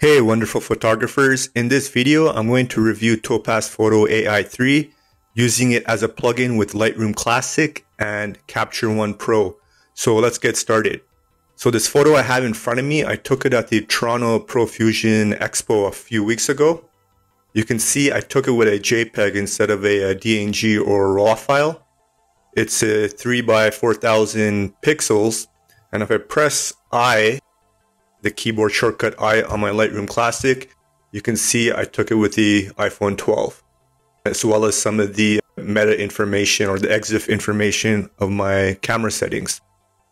Hey wonderful photographers, in this video I'm going to review Topaz Photo AI 3 using it as a plugin with Lightroom Classic and Capture One Pro. So let's get started. So this photo I have in front of me, I took it at the Toronto Profusion Expo a few weeks ago. You can see I took it with a JPEG instead of a, a DNG or a RAW file. It's a 3 by 4000 pixels and if I press I the keyboard shortcut I on my Lightroom Classic. You can see I took it with the iPhone 12, as well as some of the meta information or the EXIF information of my camera settings.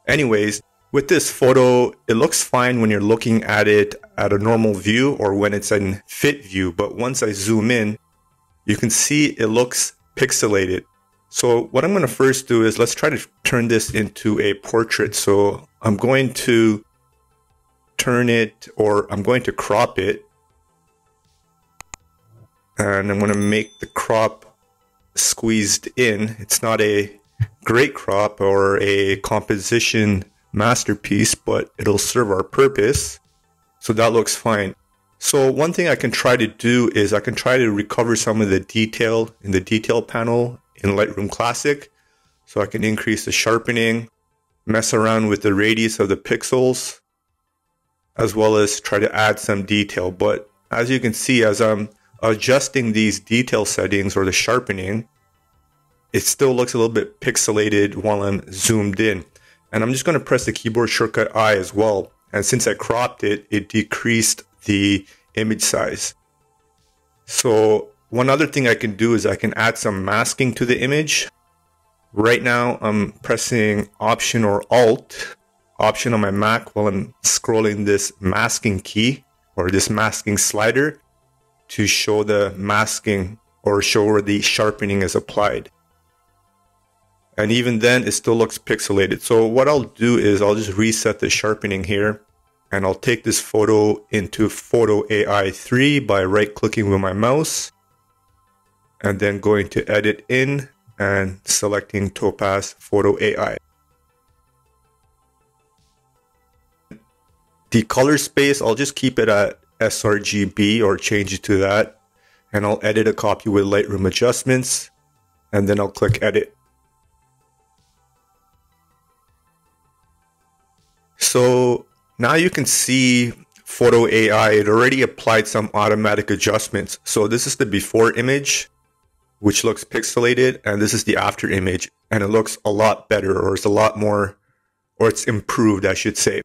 Anyways, with this photo, it looks fine when you're looking at it at a normal view or when it's in fit view. But once I zoom in, you can see it looks pixelated. So what I'm going to first do is let's try to turn this into a portrait. So I'm going to turn it or I'm going to crop it and I'm going to make the crop squeezed in. It's not a great crop or a composition masterpiece, but it'll serve our purpose. So that looks fine. So one thing I can try to do is I can try to recover some of the detail in the detail panel in Lightroom Classic. So I can increase the sharpening, mess around with the radius of the pixels, as well as try to add some detail. But as you can see, as I'm adjusting these detail settings or the sharpening, it still looks a little bit pixelated while I'm zoomed in. And I'm just going to press the keyboard shortcut I as well. And since I cropped it, it decreased the image size. So one other thing I can do is I can add some masking to the image. Right now I'm pressing Option or Alt option on my Mac while I'm scrolling this masking key or this masking slider to show the masking or show where the sharpening is applied. And even then, it still looks pixelated. So what I'll do is I'll just reset the sharpening here and I'll take this photo into Photo AI 3 by right clicking with my mouse and then going to edit in and selecting Topaz Photo AI. The color space, I'll just keep it at sRGB or change it to that. And I'll edit a copy with Lightroom adjustments. And then I'll click edit. So now you can see Photo AI, it already applied some automatic adjustments. So this is the before image, which looks pixelated, and this is the after image, and it looks a lot better, or it's a lot more, or it's improved, I should say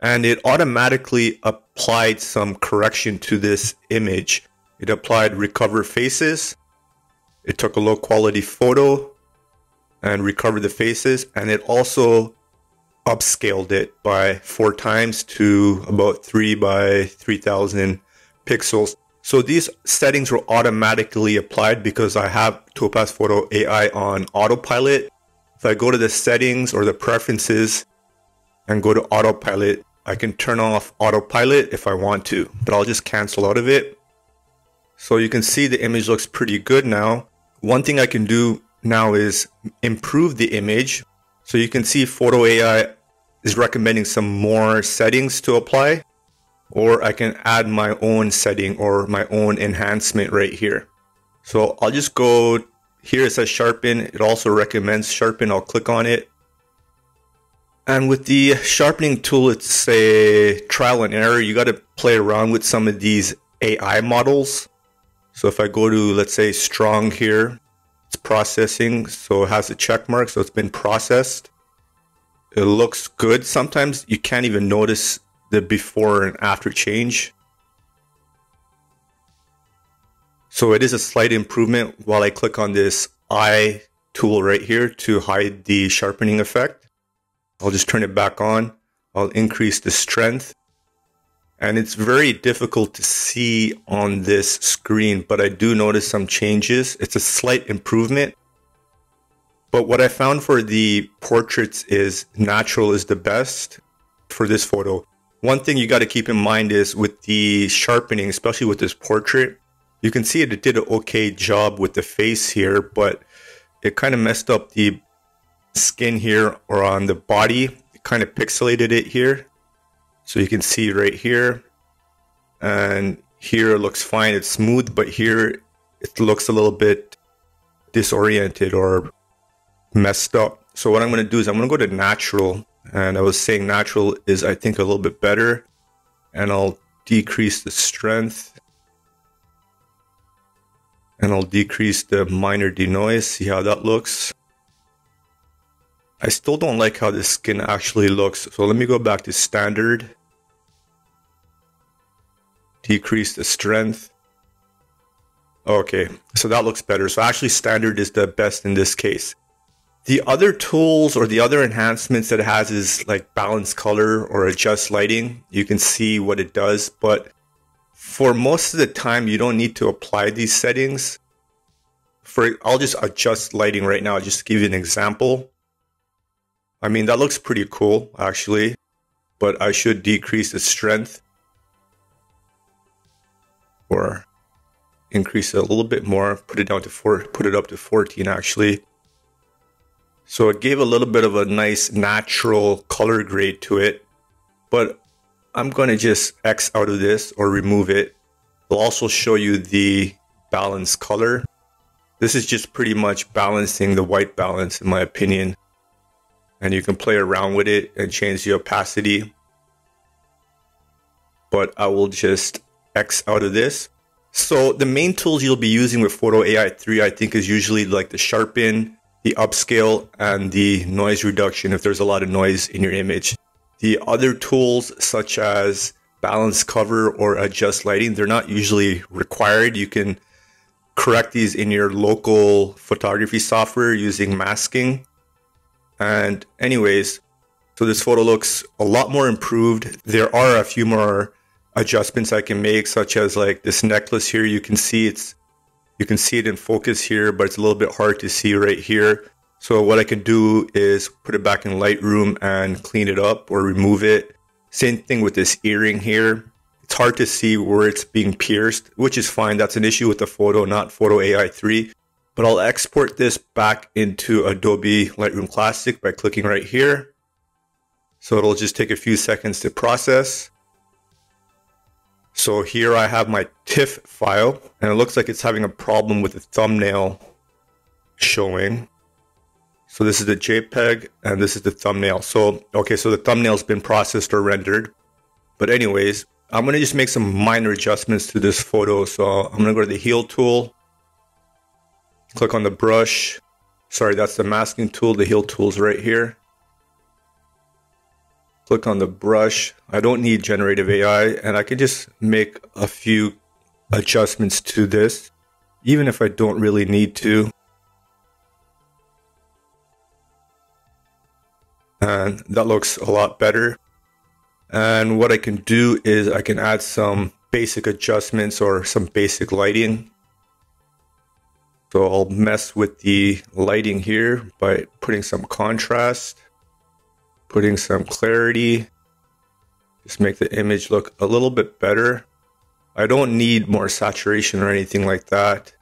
and it automatically applied some correction to this image. It applied recover faces. It took a low quality photo and recovered the faces. And it also upscaled it by four times to about three by 3000 pixels. So these settings were automatically applied because I have Topaz Photo AI on autopilot. If I go to the settings or the preferences and go to autopilot, I can turn off autopilot if I want to, but I'll just cancel out of it. So you can see the image looks pretty good now. One thing I can do now is improve the image. So you can see Photo AI is recommending some more settings to apply, or I can add my own setting or my own enhancement right here. So I'll just go here, it says sharpen. It also recommends sharpen. I'll click on it and with the sharpening tool, it's a trial and error. You got to play around with some of these AI models. So if I go to, let's say, strong here, it's processing. So it has a check mark. So it's been processed. It looks good. Sometimes you can't even notice the before and after change. So it is a slight improvement while I click on this eye tool right here to hide the sharpening effect. I'll just turn it back on. I'll increase the strength. And it's very difficult to see on this screen, but I do notice some changes. It's a slight improvement. But what I found for the portraits is natural is the best for this photo. One thing you got to keep in mind is with the sharpening, especially with this portrait, you can see it, it did an okay job with the face here, but it kind of messed up the skin here or on the body. Kind of pixelated it here. So you can see right here. and here it looks fine. It's smooth, but here it looks a little bit disoriented or messed up. So what I'm going to do is I'm going to go to natural. And I was saying natural is, I think, a little bit better. And I'll decrease the strength. And I'll decrease the minor denoise. See how that looks. I still don't like how the skin actually looks. So let me go back to standard. Decrease the strength. Okay, so that looks better. So actually standard is the best in this case. The other tools or the other enhancements that it has is like balance color or adjust lighting. You can see what it does, but for most of the time, you don't need to apply these settings. For I'll just adjust lighting right now, just to give you an example. I mean, that looks pretty cool actually, but I should decrease the strength or increase it a little bit more, put it down to four, put it up to 14 actually. So it gave a little bit of a nice natural color grade to it, but I'm going to just X out of this or remove it. I'll also show you the balance color. This is just pretty much balancing the white balance in my opinion. And you can play around with it and change the opacity. But I will just X out of this. So the main tools you'll be using with Photo AI 3, I think is usually like the sharpen, the upscale, and the noise reduction if there's a lot of noise in your image. The other tools such as balance color or adjust lighting, they're not usually required. You can correct these in your local photography software using masking. And anyways, so this photo looks a lot more improved. There are a few more adjustments I can make, such as like this necklace here. You can see it's, you can see it in focus here, but it's a little bit hard to see right here. So what I can do is put it back in Lightroom and clean it up or remove it. Same thing with this earring here. It's hard to see where it's being pierced, which is fine. That's an issue with the photo, not Photo AI 3. But I'll export this back into Adobe Lightroom Classic by clicking right here. So it'll just take a few seconds to process. So here I have my TIFF file and it looks like it's having a problem with the thumbnail showing. So this is the JPEG and this is the thumbnail. So, okay, so the thumbnail's been processed or rendered. But anyways, I'm to just make some minor adjustments to this photo. So I'm to go to the heal tool, click on the brush. Sorry, that's the masking tool. The heal tool's right here click on the brush. I don't need generative AI and I can just make a few adjustments to this, even if I don't really need to. And that looks a lot better. And what I can do is I can add some basic adjustments or some basic lighting. So I'll mess with the lighting here by putting some contrast putting some clarity, just make the image look a little bit better. I don't need more saturation or anything like that.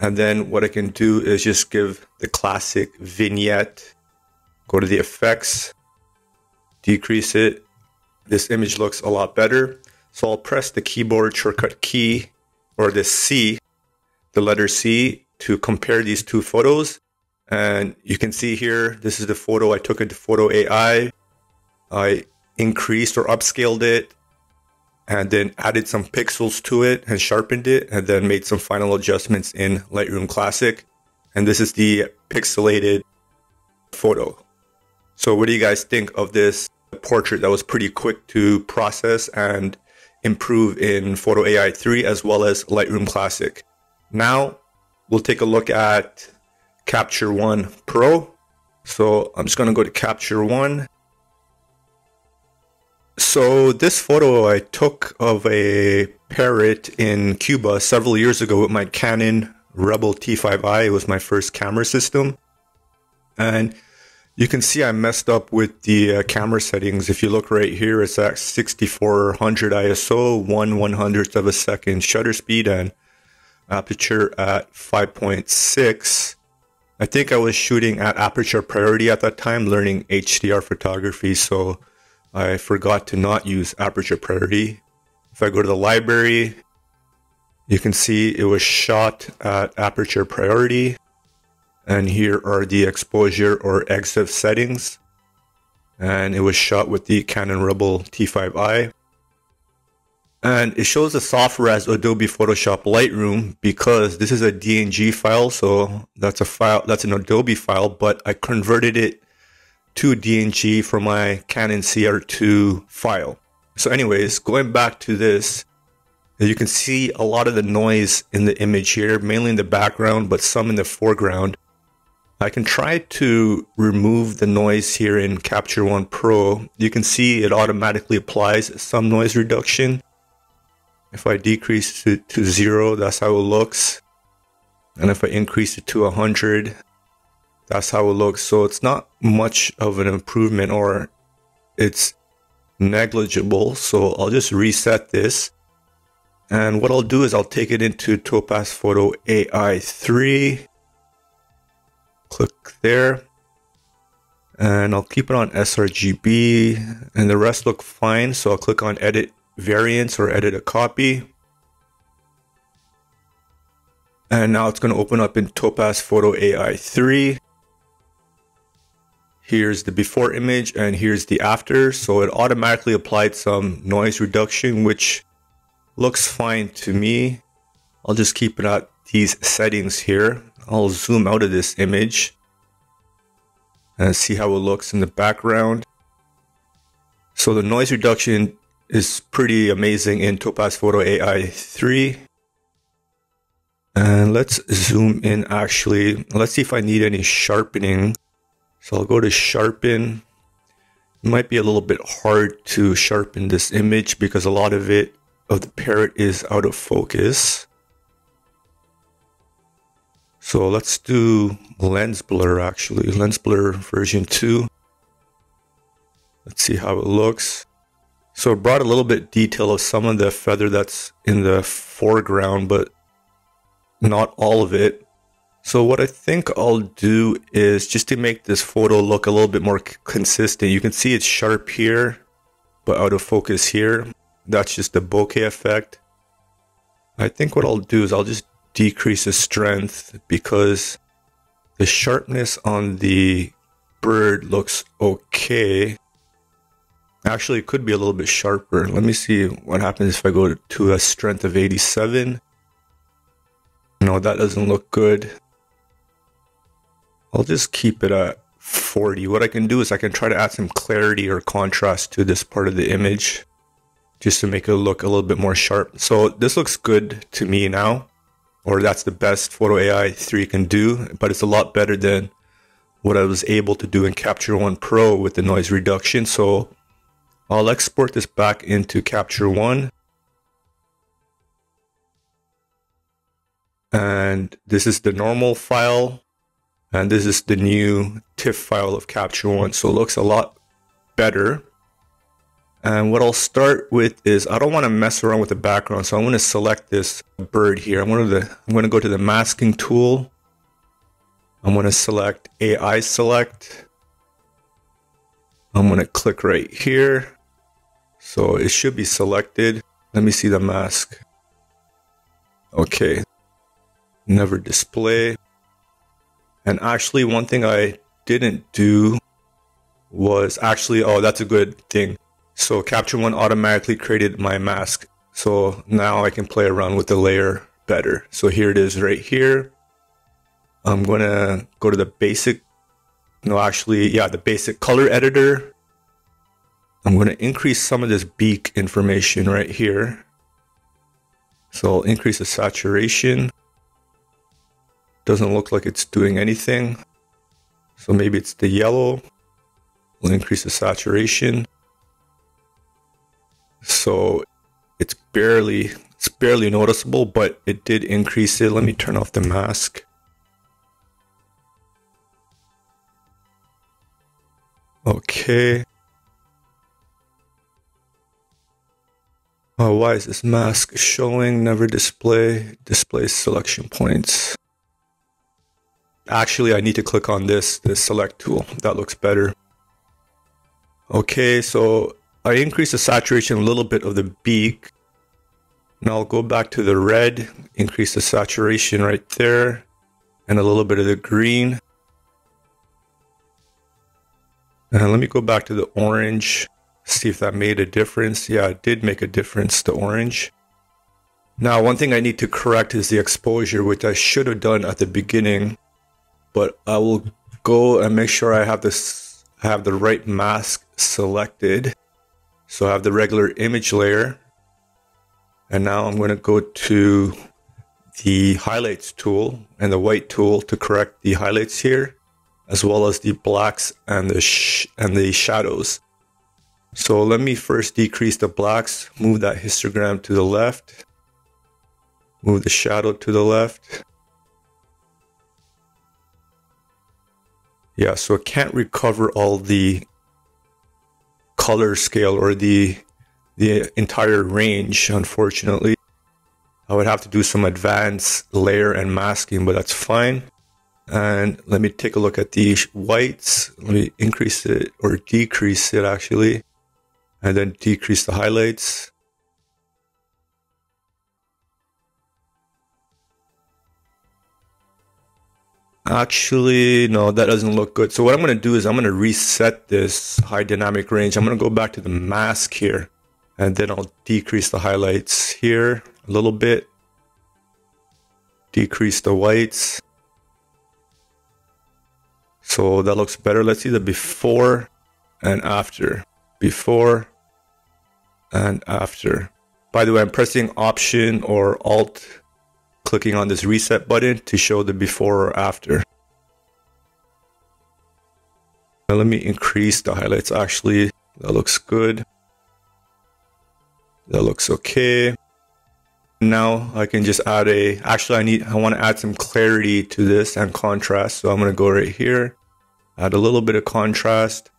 And then what I can do is just give the classic vignette, go to the effects, decrease it. This image looks a lot better. So I'll press the keyboard shortcut key or the C, the letter C to compare these two photos. And you can see here, this is the photo I took into Photo AI. I increased or upscaled it and then added some pixels to it and sharpened it and then made some final adjustments in Lightroom Classic. And this is the pixelated photo. So what do you guys think of this portrait that was pretty quick to process and improve in Photo AI 3 as well as Lightroom Classic? Now we'll take a look at Capture One Pro. So I'm just going to go to Capture One. So this photo I took of a parrot in Cuba several years ago with my Canon Rebel T5i. It was my first camera system. And you can see I messed up with the uh, camera settings. If you look right here, it's at 6400 ISO, 1 100th of a second shutter speed, and aperture at 5.6. I think I was shooting at aperture priority at that time, learning HDR photography. So I forgot to not use aperture priority If I go to the library, you can see it was shot at aperture priority. And here are the exposure or EXIF settings. And it was shot with the Canon Rebel T5i. And it shows the software as Adobe Photoshop Lightroom because this is a DNG file. So that's a file, that's an Adobe file, but I converted it to DNG for my Canon CR2 file. So anyways, going back to this, you can see a lot of the noise in the image here, mainly in the background, but some in the foreground. I can try to remove the noise here in Capture One Pro. You can see it automatically applies some noise reduction. If I decrease it to zero, that's how it looks. And if I increase it to 100, that's how it looks. So it's not much of an improvement or it's negligible. So I'll just reset this. And what I'll do is I'll take it into Topaz Photo AI3. Click there. And I'll keep it on sRGB and the rest look fine. So I'll click on edit variants or edit a copy. And now it's going to open up in Topaz Photo AI3. Here's the before image and here's the after. So it automatically applied some noise reduction, which looks fine to me. I'll just keep it at these settings here. I'll zoom out of this image and see how it looks in the background. So the noise reduction is pretty amazing in Topaz Photo AI 3. And let's zoom in actually. Let's see if I need any sharpening. So I'll go to sharpen. It might be a little bit hard to sharpen this image because a lot of it, of the parrot is out of focus. So let's do lens blur actually, lens blur version 2. Let's see how it looks. So it brought a little bit detail of some of the feather that's in the foreground, but not all of it. So what I think I'll do is just to make this photo look a little bit more consistent. You can see it's sharp here, but out of focus here. That's just the bokeh effect. I think what I'll do is I'll just decrease the strength because the sharpness on the bird looks okay. Actually, it could be a little bit sharper. Let me see what happens if I go to a strength of 87. No, that doesn't look good. I'll just keep it at 40. What I can do is I can try to add some clarity or contrast to this part of the image just to make it look a little bit more sharp. So this looks good to me now, or that's the best Photo AI 3 can do, but it's a lot better than what I was able to do in Capture One Pro with the noise reduction. So I'll export this back into Capture One. And this is the normal file. And this is the new TIFF file of Capture One. So it looks a lot better. And what I'll start with is I don't want to mess around with the background. So I'm going to select this bird here. I'm going to, I'm going to go to the masking tool. I'm going to select AI select. I'm going to click right here. So it should be selected. Let me see the mask. Okay. Never display. And actually, one thing I didn't do was actually, oh, that's a good thing. So Capture One automatically created my mask. So now I can play around with the layer better. So here it is right here. I'm going to go to the basic, no, actually, yeah, the basic color editor. I'm going to increase some of this beak information right here. So I'll increase the saturation. Doesn't look like it's doing anything. So maybe it's the yellow. We'll increase the saturation. So it's barely it's barely noticeable, but it did increase it. Let me turn off the mask. Okay. Oh, why is this mask showing? Never display. Display selection points. Actually, I need to click on this, this select tool. That looks better. Okay, so I increase the saturation a little bit of the beak. Now I'll go back to the red, increase the saturation right there, and a little bit of the green. And let me go back to the orange, see if that made a difference. Yeah, it did make a difference, the orange. Now, one thing I need to correct is the exposure, which I should have done at the beginning, but I will go and make sure I have this, have the right mask selected. So I have the regular image layer. And now I'm going to go to the highlights tool and the white tool to correct the highlights here, as well as the blacks and the and the shadows. So let me first decrease the blacks, move that histogram to the left, move the shadow to the left. Yeah, so it can't recover all the color scale or the the entire range, unfortunately. I would have to do some advanced layer and masking, but that's fine. And let me take a look at the whites. Let me increase it or decrease it actually, and then decrease the highlights. Actually, no, that doesn't look good. So what I'm going to do is I'm going to reset this high dynamic range. I'm going to go back to the mask here and then I'll decrease the highlights here a little bit. Decrease the whites. So that looks better. Let's see the before and after. Before and after. By the way, I'm pressing Option or Alt clicking on this reset button to show the before or after. Now let me increase the highlights actually. That looks good. That looks okay. Now I can just add a, actually I need, I want to add some clarity to this and contrast. So I'm going to go right here, add a little bit of contrast,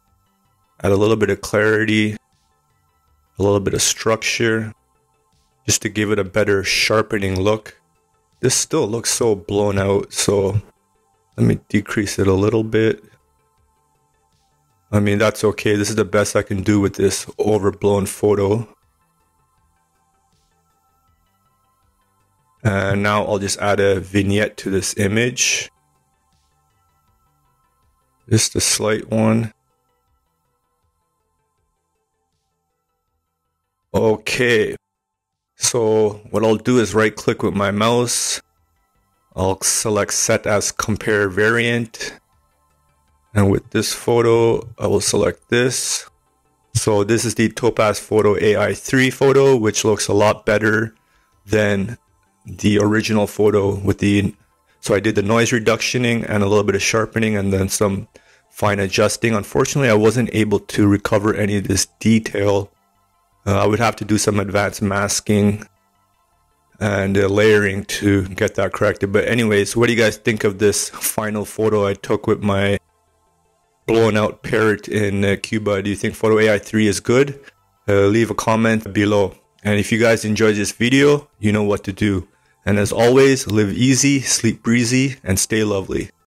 add a little bit of clarity, a little bit of structure, just to give it a better sharpening look. This still looks so blown out, so let me decrease it a little bit. I mean, that's okay. This is the best I can do with this overblown photo. And now I'll just add a vignette to this image. Just a slight one. Okay. So what I'll do is right click with my mouse. I'll select set as compare variant. And with this photo, I will select this. So this is the Topaz Photo AI3 photo, which looks a lot better than the original photo with the, so I did the noise reductioning and a little bit of sharpening and then some fine adjusting. Unfortunately, I wasn't able to recover any of this detail I would have to do some advanced masking and uh, layering to get that corrected. But anyways, what do you guys think of this final photo I took with my blown out parrot in uh, Cuba? Do you think Photo AI 3 is good? Uh, leave a comment below. And if you guys enjoyed this video, you know what to do. And as always, live easy, sleep breezy, and stay lovely.